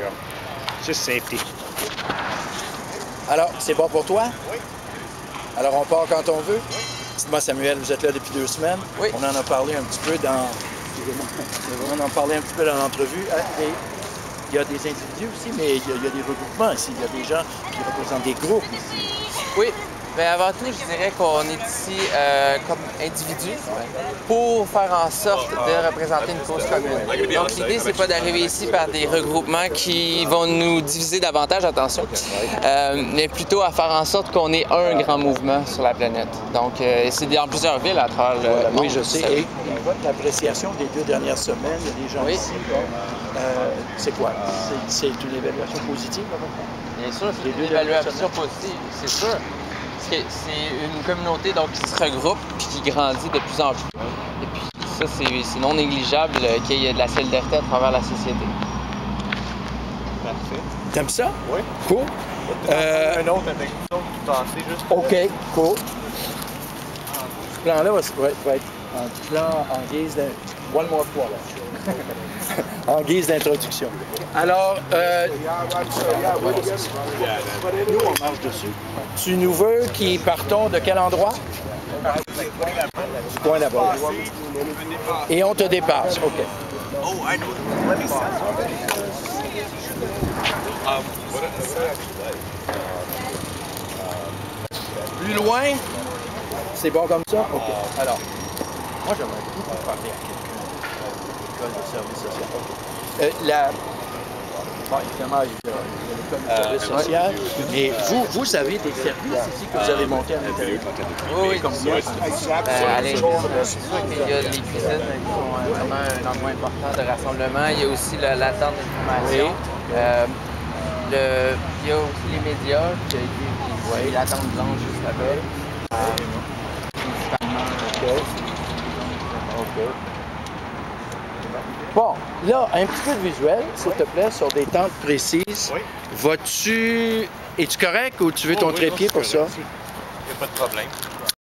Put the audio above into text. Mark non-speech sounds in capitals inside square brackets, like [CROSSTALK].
go. Just safety. Alors, c'est bon pour toi? Oui. Alors, on part quand on veut? Dites-moi, Samuel, vous êtes là depuis deux semaines. Oui. On en a parlé un petit peu dans... On en a parlé un petit peu dans l'entrevue. Ah, et Il y a des individus aussi, mais il y, a, il y a des regroupements ici. Il y a des gens qui représentent des groupes ici. Oui, mais avant tout, je dirais qu'on est ici euh, comme individu pour faire en sorte de représenter une cause commune. Donc l'idée, c'est pas d'arriver ici par des regroupements qui vont nous diviser davantage, attention, euh, mais plutôt à faire en sorte qu'on ait un grand mouvement sur la planète. Donc euh, c'est dans plusieurs villes à travers le monde. Oui, je sais. Et votre appréciation des deux dernières semaines, des gens Oui. ici. c'est quoi? C'est- une évaluation positive? Bien sûr, c'est une deux évaluation positive, c'est sûr. Que c'est une communauté donc, qui se regroupe puis qui grandit de plus en plus. Et puis ça, c'est non négligeable euh, qu'il y ait de la solidarité à travers la société. Parfait. T'aimes ça? Oui. Cool. Euh, Un autre avec autres, tout juste. OK, cool. Ce plan-là va, va- être un plan en guise de... One more fois, là. [LAUGHS] en guise d'introduction. Alors, euh, nous, on marche dessus. Tu nous veux qui partons de quel endroit? Du coin là-bas. Et on te dépasse, OK. Plus loin, c'est bon comme ça? OK. Alors, moi, j'aimerais beaucoup parler à quelqu'un de l'école de service social. Euh, la... Bon, évidemment, il y a, il y a l'école de service social, mais vous, vous avez des services ici que vous avez montés à l'intérieur? Oui, oui. Combien? Euh, à l'intérieur, euh, c'est sûr qu'il y a les cuisines qui sont euh, vraiment un endroit important de rassemblement. Il y a aussi la- l'attente d'information. Euh, le- il y a aussi les médias qui, qui, qui l'attente blanche juste là-bas. Euh, principalement, Bon, là, un petit peu de visuel, s'il te plaît, sur des tentes précises. Oui. Vas-tu. Es-tu correct ou tu veux ton Oh, oui, trépied non, pour c'est ça? correct. Il n'y a pas de problème.